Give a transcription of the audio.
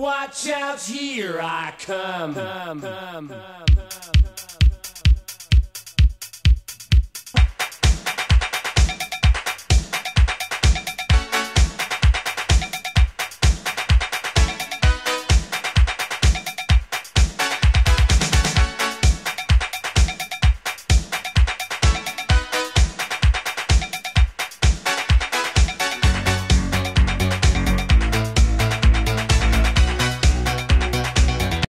Watch out, here I come. come, come, come